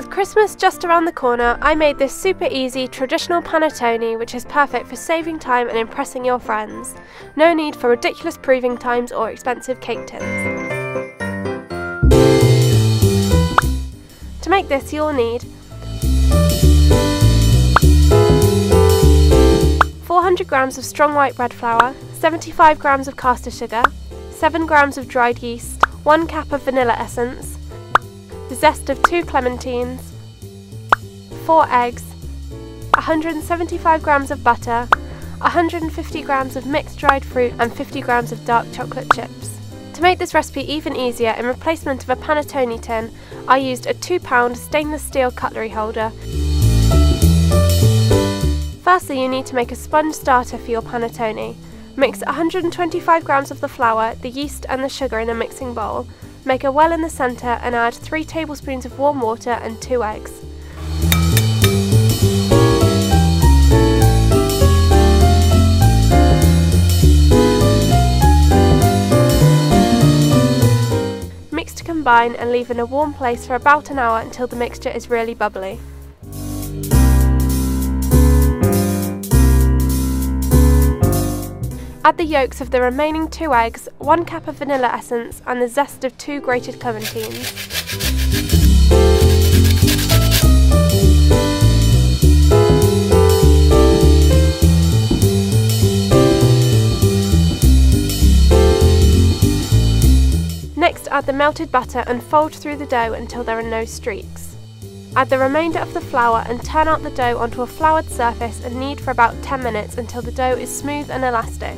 With Christmas just around the corner, I made this super easy traditional panettone which is perfect for saving time and impressing your friends. No need for ridiculous proving times or expensive cake tins. To make this you'll need 400 grams of strong white bread flour, 75 grams of caster sugar, 7 grams of dried yeast, 1 cap of vanilla essence, the zest of 2 clementines, 4 eggs, 175 grams of butter, 150 grams of mixed dried fruit and 50 grams of dark chocolate chips. To make this recipe even easier, in replacement of a panettone tin, I used a 2 pound stainless steel cutlery holder. Firstly, you need to make a sponge starter for your panettone. Mix 125 grams of the flour, the yeast and the sugar in a mixing bowl. Make a well in the centre and add 3 tablespoons of warm water and 2 eggs. Mix to combine and leave in a warm place for about an hour until the mixture is really bubbly. Add the yolks of the remaining two eggs, one cup of vanilla essence and the zest of two grated clementines. Next add the melted butter and fold through the dough until there are no streaks. Add the remainder of the flour and turn out the dough onto a floured surface and knead for about 10 minutes until the dough is smooth and elastic.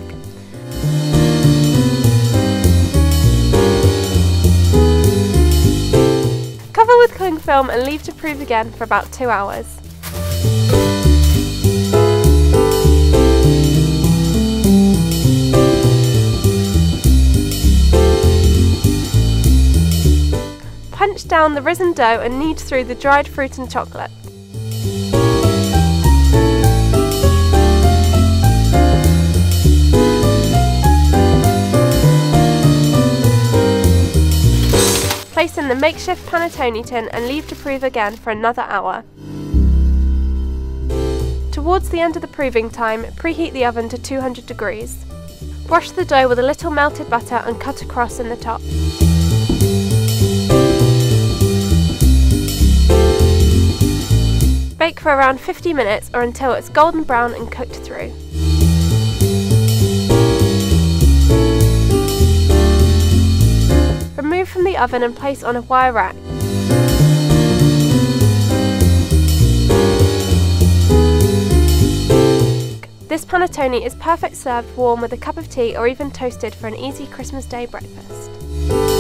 Cover with cling film and leave to prove again for about 2 hours. Down the risen dough and knead through the dried fruit and chocolate. Place in the makeshift panettone tin and leave to prove again for another hour. Towards the end of the proving time, preheat the oven to 200 degrees. Brush the dough with a little melted butter and cut a cross in the top. Bake for around 50 minutes or until it's golden brown and cooked through. Remove from the oven and place on a wire rack. This panettone is perfect served warm with a cup of tea or even toasted for an easy Christmas Day breakfast.